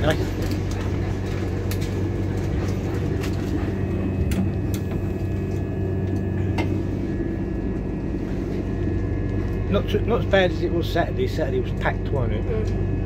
Not, too, not as bad as it was Saturday. Saturday was packed, wasn't it? Mm.